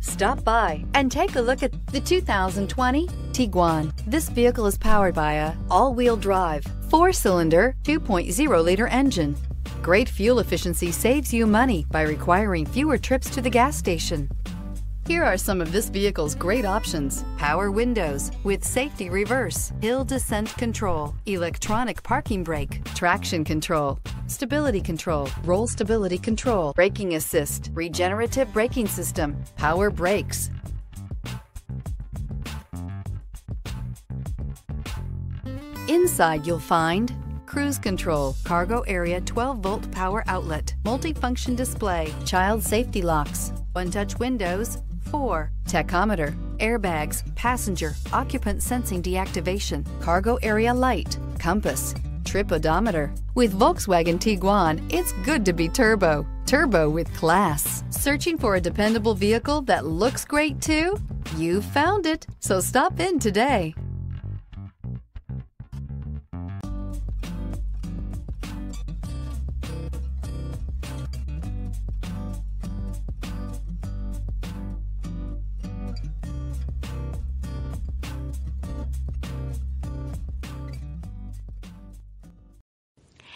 Stop by and take a look at the 2020 Tiguan. This vehicle is powered by a all-wheel drive, four-cylinder, 2.0-liter engine. Great fuel efficiency saves you money by requiring fewer trips to the gas station. Here are some of this vehicle's great options. Power windows with safety reverse, hill descent control, electronic parking brake, traction control, stability control, roll stability control, braking assist, regenerative braking system, power brakes. Inside you'll find cruise control, cargo area 12 volt power outlet, multifunction display, child safety locks, one touch windows, 4. Tachometer, airbags, passenger, occupant sensing deactivation, cargo area light, compass, trip odometer. With Volkswagen Tiguan, it's good to be turbo. Turbo with class. Searching for a dependable vehicle that looks great too? You found it, so stop in today.